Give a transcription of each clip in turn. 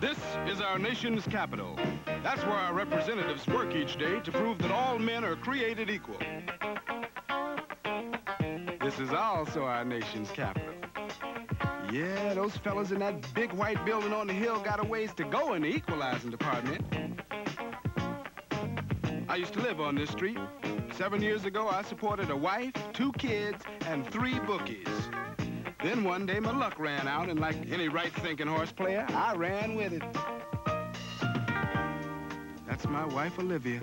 This is our nation's capital. That's where our representatives work each day to prove that all men are created equal. This is also our nation's capital. Yeah, those fellas in that big white building on the hill got a ways to go in the equalizing department. I used to live on this street. Seven years ago, I supported a wife, two kids, and three bookies. Then one day, my luck ran out, and like any right-thinking horse player, I ran with it. That's my wife, Olivia.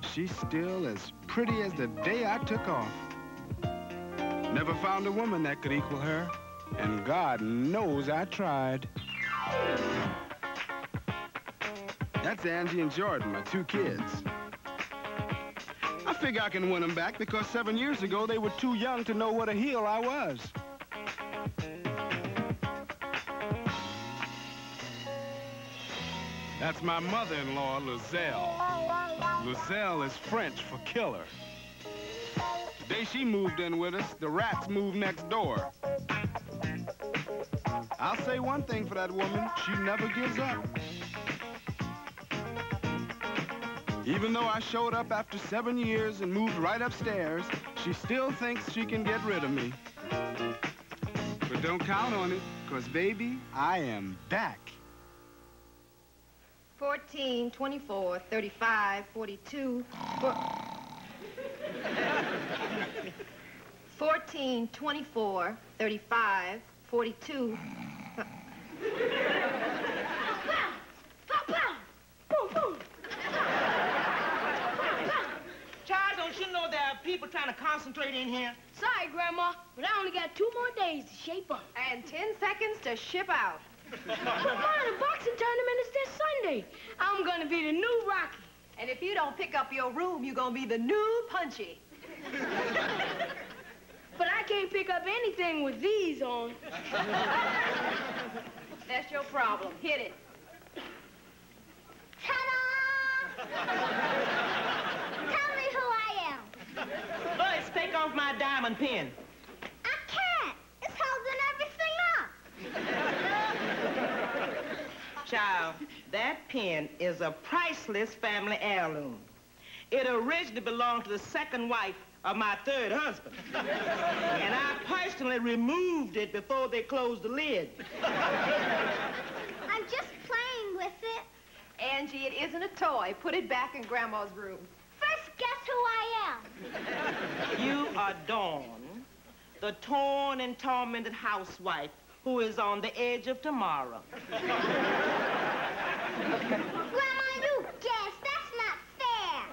She's still as pretty as the day I took off. Never found a woman that could equal her, and God knows I tried. That's Angie and Jordan, my two kids. I figure I can win them back because seven years ago they were too young to know what a heel I was. That's my mother-in-law, Lizelle. Lizelle is French for killer. The day she moved in with us, the rats moved next door. I'll say one thing for that woman, she never gives up. Even though I showed up after seven years and moved right upstairs, she still thinks she can get rid of me. But don't count on it, because, baby, I am back. 14, 24, 35, 42. Four... 14, 24, 35, 42. Charles, don't you know there are people trying to concentrate in here? Sorry, Grandma, but I only got two more days to shape up. And 10 seconds to ship out. But Mom, the boxing tournament is this Sunday. I'm gonna be the new Rocky. And if you don't pick up your room, you're gonna be the new Punchy. but I can't pick up anything with these on. That's your problem. Hit it. Ta-da! Tell me who I am. Let's take off my diamond pin. I can't. It's holding everything up. Child, that pin is a priceless family heirloom. It originally belonged to the second wife of my third husband. and I personally removed it before they closed the lid. I'm just playing with it. Angie, it isn't a toy. Put it back in Grandma's room. First, guess who I am. You are Dawn, the torn and tormented housewife who is on the edge of tomorrow. Grandma, you guessed. That's not fair.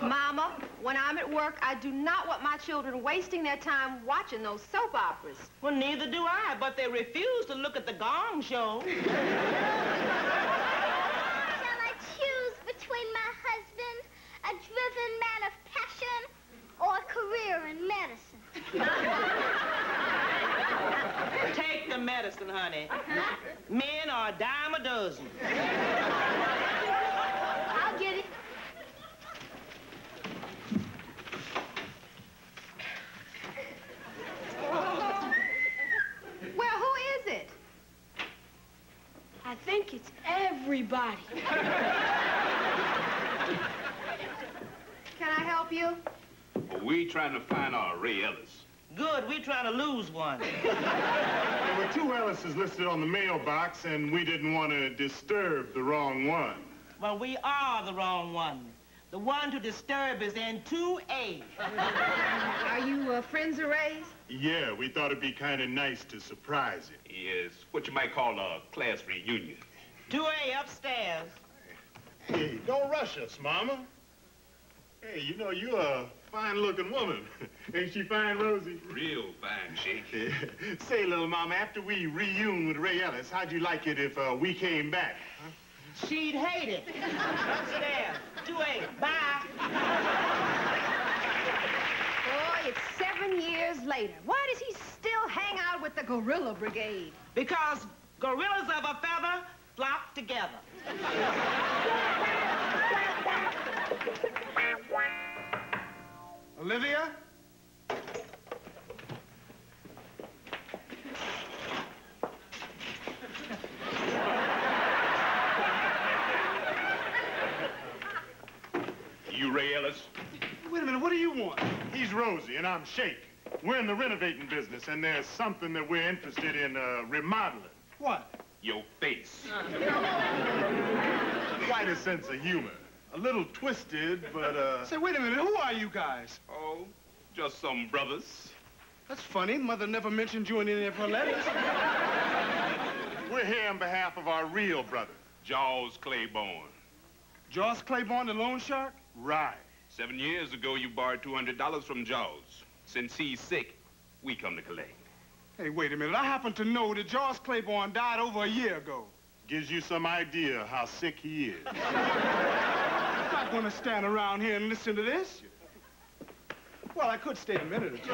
Mama, when I'm at work, I do not want my children wasting their time watching those soap operas. Well, neither do I, but they refuse to look at the Gong Show. Shall I choose between my husband, a driven man of passion, or a career in medicine? Take the medicine, honey. Men are a dime a dozen. I'll get it. Well, who is it? I think it's everybody. Can I help you? We trying to find our Ray Ellis. Good, we're trying to lose one. There were two Ellises listed on the mailbox, and we didn't want to disturb the wrong one. Well, we are the wrong one. The one to disturb is in 2A. Are you uh, friends of Ray's? Yeah, we thought it'd be kind of nice to surprise him. Yes, what you might call a class reunion. 2A upstairs. Hey, don't rush us, Mama. Hey, you know, you're a fine-looking woman. Ain't she fine, Rosie? Real fine shake. Say, little mama, after we reunion with Ray Ellis, how'd you like it if uh, we came back? Huh? She'd hate it. Upstairs. 2A. Bye. Boy, it's seven years later. Why does he still hang out with the Gorilla Brigade? Because gorillas of a feather flock together. Olivia? you Ray Ellis? Wait a minute, what do you want? He's Rosie and I'm Shake. We're in the renovating business and there's something that we're interested in uh, remodeling. What? Your face. Quite a sense of humor. A little twisted, but, uh... Say, wait a minute. Who are you guys? Oh, just some brothers. That's funny. Mother never mentioned you in any of her letters. We're here on behalf of our real brother. Jaws Claiborne. Jaws Claiborne, the loan shark? Right. Seven years ago, you borrowed $200 from Jaws. Since he's sick, we come to collect. Hey, wait a minute. I happen to know that Jaws Claiborne died over a year ago. Gives you some idea how sick he is. I'm not going to stand around here and listen to this. Well, I could stay a minute or two.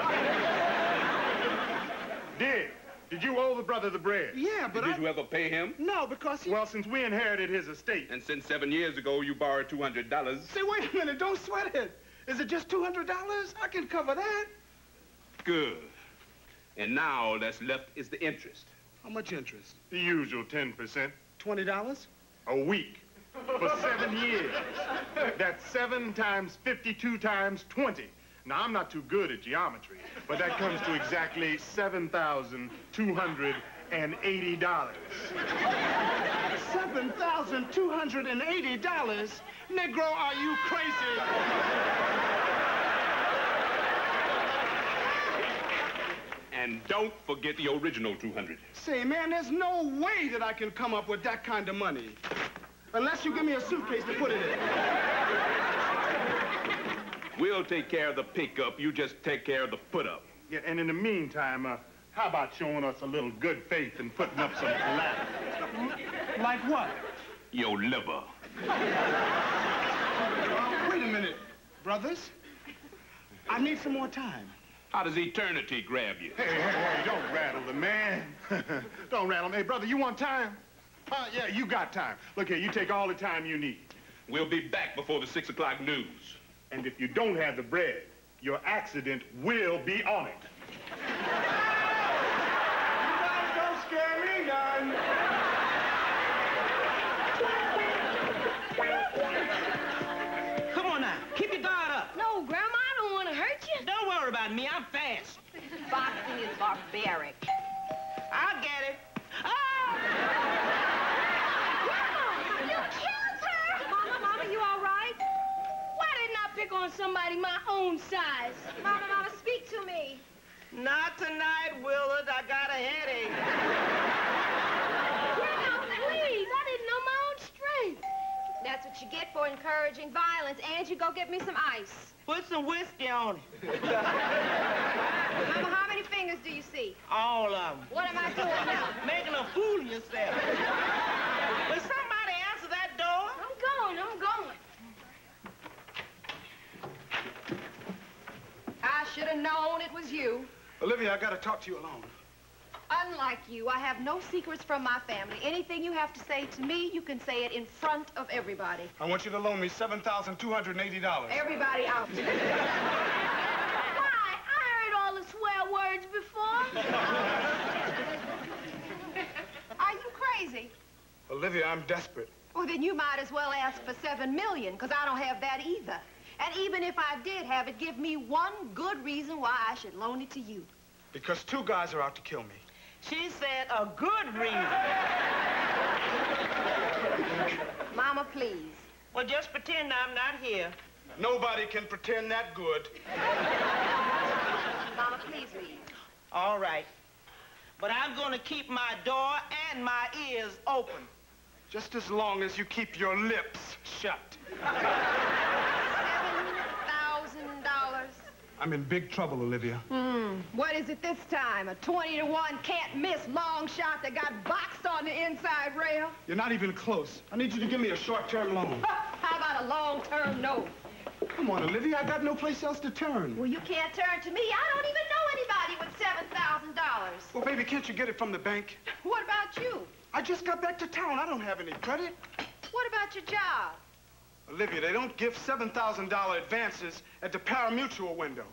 Did? Did you owe the brother the bread? Yeah, but Did I... you ever pay him? No, because he... Well, since we inherited his estate, And since seven years ago, you borrowed $200. Say, wait a minute. Don't sweat it. Is it just $200? I can cover that. Good. And now all that's left is the interest. How much interest? the usual 10% $20? a week for seven years. That's seven times 52 times 20. Now, I'm not too good at geometry, but that comes to exactly $7,280. $7,280? Negro, are you crazy? And don't forget the original 200. Say, man, there's no way that I can come up with that kind of money. Unless you give me a suitcase to put it in. We'll take care of the pickup. You just take care of the put-up. Yeah, and in the meantime, uh, how about showing us a little good faith and putting up some collateral? Like what? Your liver. Uh, wait a minute, brothers. I need some more time. How does eternity grab you? Hey, hey, hey, don't rattle the man. don't rattle me. Hey, brother, you want time? Huh? Yeah, you got time. Look here, you take all the time you need. We'll be back before the six o'clock news. And if you don't have the bread, your accident will be on it. you guys Don't scare me none. Come on now. Keep your guard up. No, Grandma, I don't want to hurt you. Don't worry about me. I'm fast. Boxing is barbaric. On somebody my own size? Mama, Mama, speak to me. Not tonight, Willard. I got a headache. Grandma, please. I didn't know my own strength. That's what you get for encouraging violence. Angie, go get me some ice. Put some whiskey on it. Mama, how many fingers do you see? All of them. What am I doing now? Making a fool of yourself. Will somebody answer that door? I'm going, I'm going. I should have known it was you. Olivia, I gotta talk to you alone. Unlike you, I have no secrets from my family. Anything you have to say to me, you can say it in front of everybody. I want you to loan me $7,280. Everybody out. Why? I heard all the swear words before. Are you crazy? Olivia, I'm desperate. Well, then you might as well ask for seven million, because I don't have that either. And even if I did have it, give me one good reason why I should loan it to you. Because two guys are out to kill me. She said a good reason. Mama, please. Well, just pretend I'm not here. Nobody can pretend that good. Mama, please leave. All right. But I'm going to keep my door and my ears open. Just as long as you keep your lips shut. I'm in big trouble, Olivia. Hmm. What is it this time? A 20 to 1 can't miss long shot that got boxed on the inside rail? You're not even close. I need you to give me a short-term loan. How about a long-term note? Come on, Olivia. I've got no place else to turn. Well, you can't turn to me. I don't even know anybody with $7,000. Well, baby, can't you get it from the bank? What about you? I just got back to town. I don't have any credit. What about your job? Olivia, they don't give $7,000 advances at the pari-mutuel window.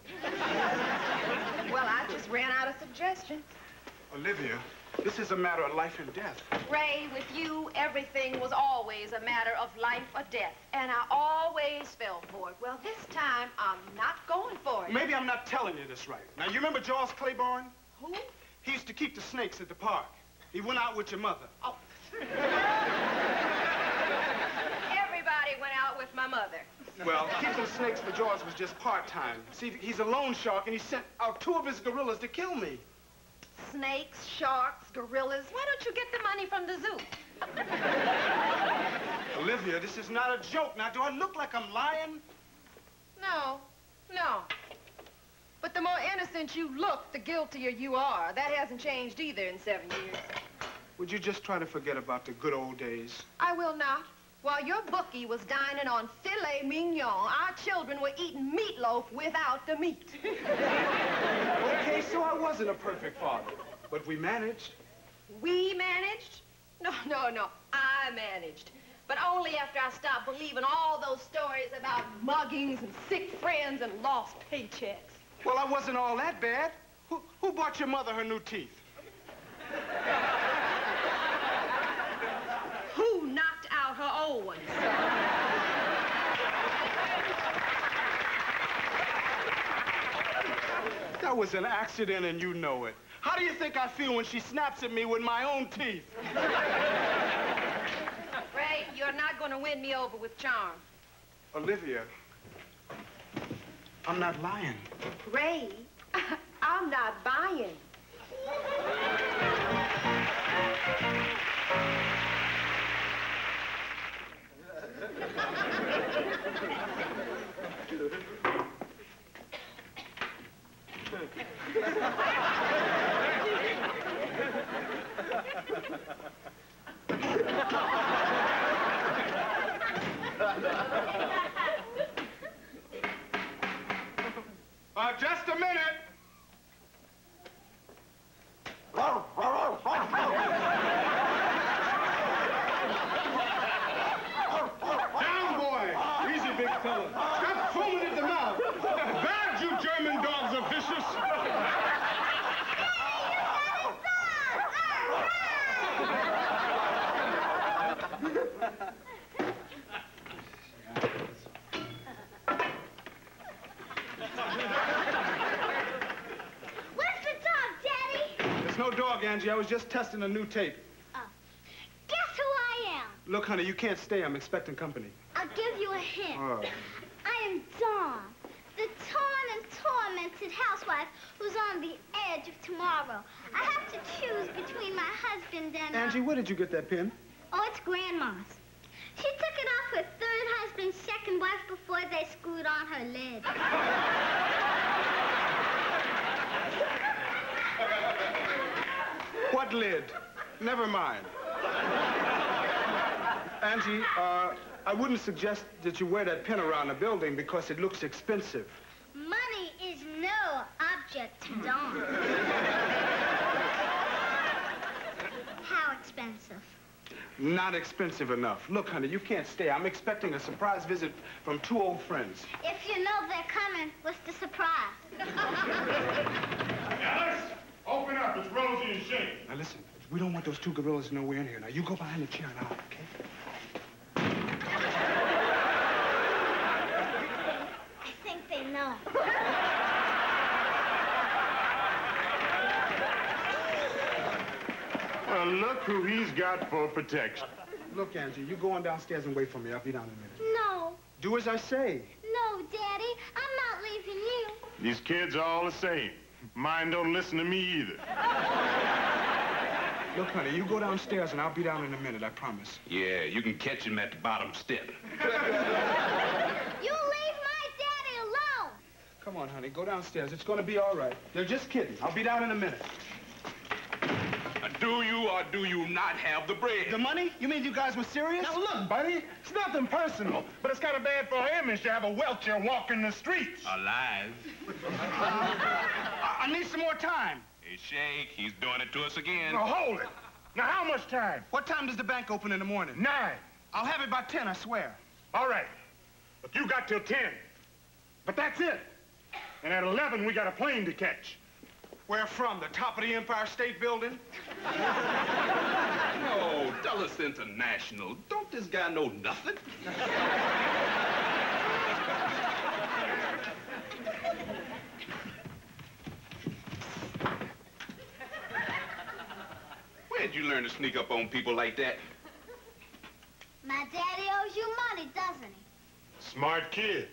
Well, I just ran out of suggestions. Olivia, This is a matter of life and death. Ray, with you, everything was always a matter of life or death. And I always fell for it. Well, this time, I'm not going for it. Maybe I'm not telling you this right. Now, you remember Charles Claiborne? Who? He used to keep the snakes at the park. He went out with your mother. Oh. Everybody went out with my mother. Well, keeping snakes for George was just part-time. See, he's a loan shark, and he sent out two of his gorillas to kill me. Snakes, sharks, gorillas. Why don't you get the money from the zoo? Olivia, this is not a joke. Now, do I look like I'm lying? No, no. But the more innocent you look, the guiltier you are. That hasn't changed either in seven years. Would you just try to forget about the good old days? I will not. While your bookie was dining on filet mignon, our children were eating meatloaf without the meat. Okay, so I wasn't a perfect father, but we managed. We managed? No, no, no. I managed. But only after I stopped believing all those stories about muggings and sick friends and lost paychecks. Well, I wasn't all that bad. Who, who bought your mother her new teeth? Who knocked out her old ones? That was an accident, and you know it. How do you think I feel when she snaps at me with my own teeth? Ray, you're not going to win me over with charm. Olivia, I'm not lying. Ray, I'm not buying. Uh, just a minute. Down, boy. Easy, big fella. Stop foaming at the mouth. Bad, you German dogs are vicious. Where's the dog, Daddy? There's no dog, Angie. I was just testing a new tape. Oh. Guess who I am? Look, honey, you can't stay. I'm expecting company. I'll give you a hint. Oh. I am Dawn, the torn and tormented housewife who's on the edge of tomorrow. I have to choose between my husband and... uh, Angie, where did you get that pin? Oh, it's Grandma's. She took husband's second wife before they screwed on her lid. What lid? Never mind. Angie, uh, I wouldn't suggest that you wear that pin around the building because it looks expensive. Money is no object to Dawn. How expensive? Not expensive enough. Look, honey, you can't stay. I'm expecting a surprise visit from two old friends. If you know they're coming, what's the surprise? Ellis, open up. It's Rosie and Shake. Now listen, we don't want those two gorillas to know we're in here. Now you go behind the chair and out, okay? I think they know. look who he's got for protection. Look, Angie, you go on downstairs and wait for me. I'll be down in a minute. No, Do as I say. no, Daddy. I'm not leaving you. These kids are all the same. Mine don't listen to me either. Look, honey, you go downstairs and I'll be down in a minute, I promise. Yeah, you can catch him at the bottom step. You leave my daddy alone. Come on, honey, go downstairs. It's gonna be all right. They're just kidding. I'll be down in a minute. Do you or do you not have the bread? The money? You mean you guys were serious? Now, look, buddy, it's nothing personal, but it's kind of bad for our image to have a welcher walking the streets. Alive. I, I need some more time. Hey, Shake, he's doing it to us again. Now, hold it. Now, how much time? What time does the bank open in the morning? Nine. I'll have it by 10, I swear. All right. But you got till 10. But that's it. And at 11, we got a plane to catch. Where from? The top of the Empire State Building? No, Dulles International. Don't this guy know nothing? Where'd you learn to sneak up on people like that? My daddy owes you money, doesn't he? Smart kid.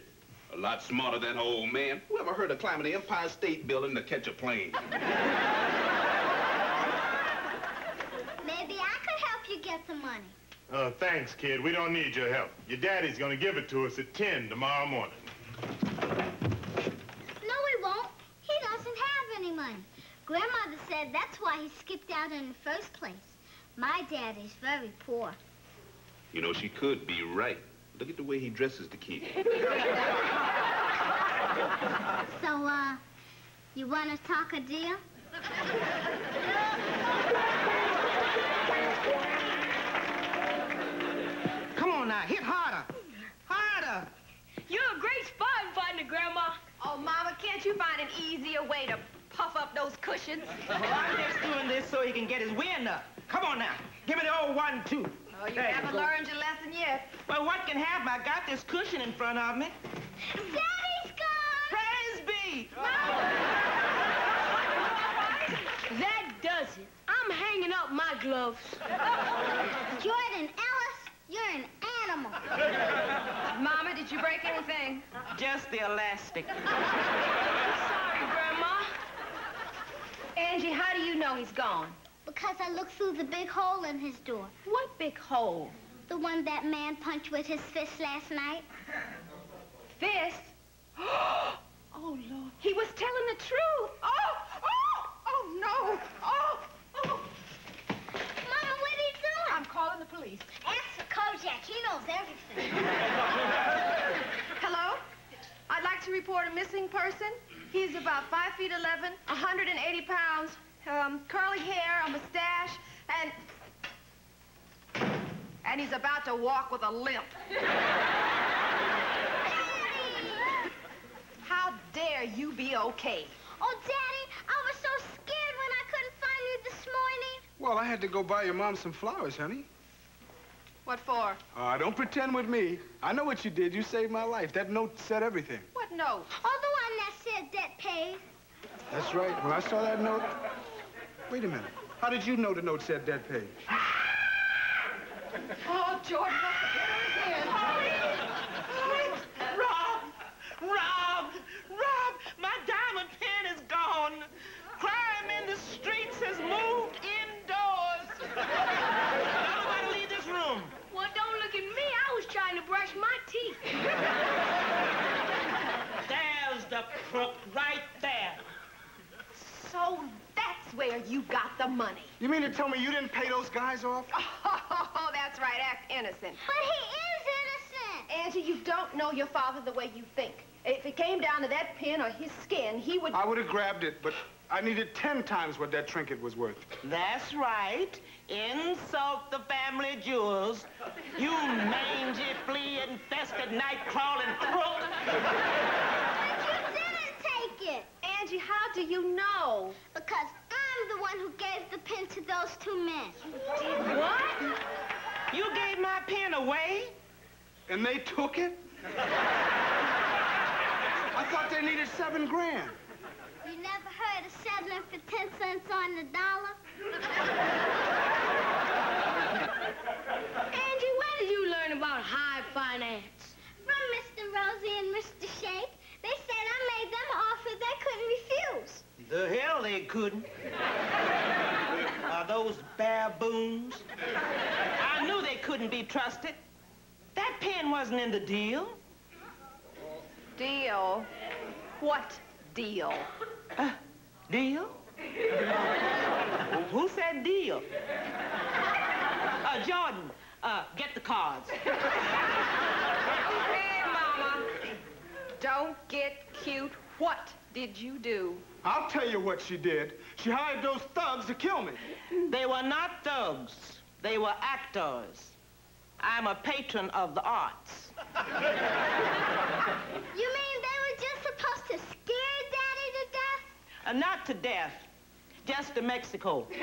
A lot smarter than her old man. Who ever heard of climbing the Empire State Building to catch a plane? Maybe I could help you get the money. Uh, thanks, kid. We don't need your help. Your daddy's gonna give it to us at 10 tomorrow morning. No, he won't. He doesn't have any money. Grandmother said that's why he skipped out in the first place. My daddy's very poor. You know, she could be right. Look at the way he dresses to keep. So, uh, you want to talk a deal? Come on now, hit harder. Harder. You're a great sparring partner, Grandma. Oh, Mama, can't you find an easier way to puff up those cushions? Well, I'm just doing this so he can get his wind up. Come on now. Give me the old one, two. Oh, you There haven't go. learned your lesson yet. Well, what can happen? I got this cushion in front of me. Daddy's gone! Praise be. That does it. I'm hanging up my gloves. Jordan Ellis, you're an animal. Mama, did you break anything? Just the elastic. Sorry, Grandma. Angie, how do you know he's gone? Because I looked through the big hole in his door. What big hole? The one that man punched with his fist last night. Fist? oh, Lord. He was telling the truth. Oh, oh, oh, no. Oh, oh. Mama, what are you doing? I'm calling the police. Ask Kojak. He knows everything. Hello? I'd like to report a missing person. He's about 5 feet 11, 180 pounds, um, curly hair, a mustache, and... And he's about to walk with a limp. Daddy! How dare you be okay? Oh, Daddy, I was so scared when I couldn't find you this morning. Well, I had to go buy your mom some flowers, honey. What for? Uh, don't pretend with me. I know what you did. You saved my life. That note said everything. What note? Oh, the one that said debt paid. That's right. When I saw that note... Wait a minute. How did you know the note said dead page? Oh, Jordan, again. Rob! Rob! Rob! My diamond pin is gone. Crime in the streets has moved indoors. Nobody leave this room. Well, don't look at me. I was trying to brush my teeth. There's the crook right there. So that's where you got the money. You mean to tell me you didn't pay those guys off? Oh, that's right. Act innocent. But he is innocent. Angie, you don't know your father the way you think. If it came down to that pin or his skin, he would... I would have grabbed it, but I needed ten times what that trinket was worth. That's right. Insult the family jewels. You mangy, flea-infested, night-crawling crook. But you didn't take it. Angie, how do you know? Because I'm the one who gave the pin to those two men. What? You gave my pen away? And they took it? I thought they needed seven grand. You never heard of settling for 10 cents on the dollar? Angie, where did you learn about high finance? From Mr. Rosie and Mr. Shake. They said I made them an offer they couldn't refuse. The hell they couldn't. Are those baboons? I knew they couldn't be trusted. That pen wasn't in the deal. Deal? What deal? Uh, deal? Who said deal? Uh, Jordan, uh, get the cards. Hey, Mama. Don't get cute. What did you do? I'll tell you what she did. She hired those thugs to kill me. They were not thugs. They were actors. I'm a patron of the arts. You mean they were just supposed to scare Daddy to death? Uh, not to death, just to Mexico.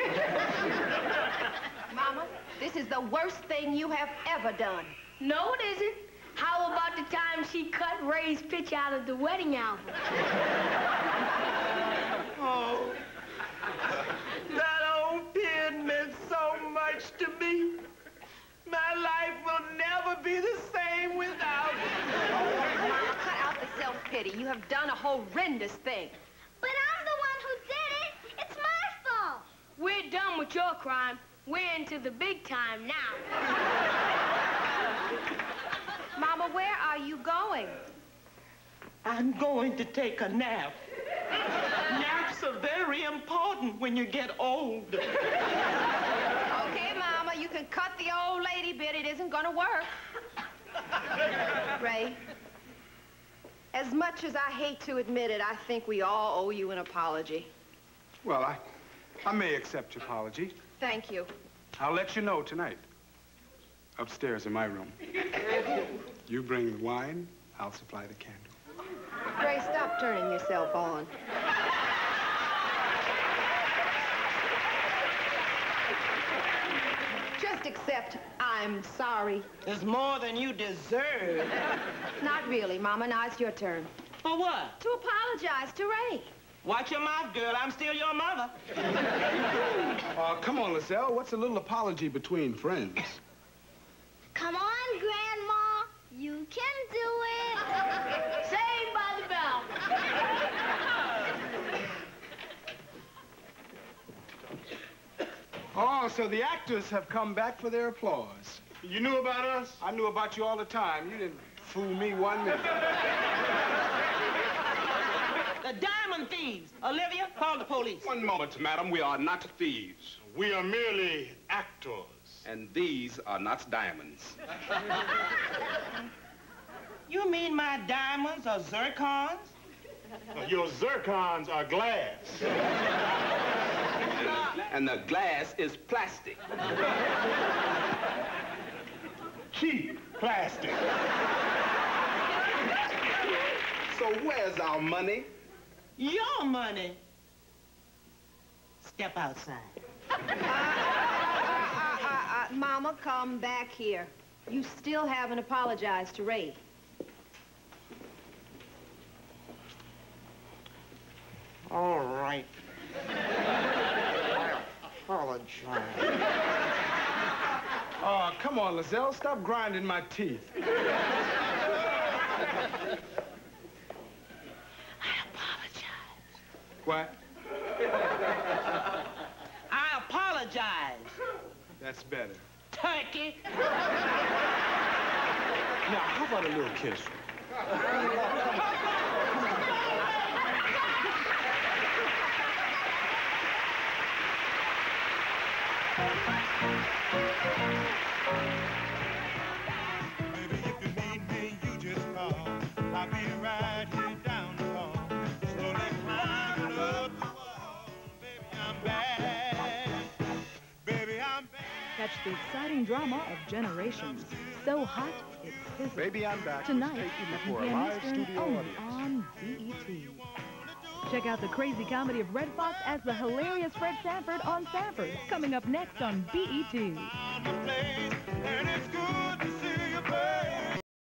Mama, this is the worst thing you have ever done. No, it isn't. How about the time she cut Ray's pitch out of the wedding album? Oh, that old pen meant so much to me. My life will never be the same without it. Mama, cut out the self-pity. You have done a horrendous thing. But I'm the one who did it. It's my fault. We're done with your crime. We're into the big time now. Mama, where are you going? I'm going to take a nap. Naps are very important when you get old. Okay, Mama, you can cut the old lady bit. It isn't gonna work. Ray, as much as I hate to admit it, I think we all owe you an apology. Well, I, I may accept your apology. Thank you. I'll let you know tonight. Upstairs in my room. You bring the wine, I'll supply the candle. Ray, stop turning yourself on. Just accept I'm sorry. It's more than you deserve. Not really, Mama. Now it's your turn. For what? To apologize to Ray. Watch your mouth, girl. I'm still your mother. Uh, come on, Lizelle. What's a little apology between friends? Come on, Grandma. You can do it. Saved by the bell. Oh, so the actors have come back for their applause. You knew about us? I knew about you all the time. You didn't fool me one minute. The diamond thieves. Olivia, call the police. One moment, madam. We are not thieves. We are merely actors. And these are not diamonds. You mean my diamonds are zircons? Your zircons are glass. And the glass is plastic. Cheap plastic. So where's our money? Your money. Step outside. Uh, uh, uh, Mama, come back here. You still haven't apologized to Ray. All right. I apologize. Oh, come on, Lizelle. Stop grinding my teeth. I apologize. What? I apologize. That's better. Turkey. Now, how about a little kiss? Baby, if you need me, you just call. I'll be right here down the hall. Slowly climbing up the wall. Baby, I'm back. Baby, I'm back. Catch the exciting drama of Generations. So hot, it's fizzing. Baby, I'm back. Tonight, Take you 11 p.m. Eastern, studio only on BET. Check out the crazy comedy of Redd Foxx as the hilarious Fred Sanford on Sanford, coming up next on BET.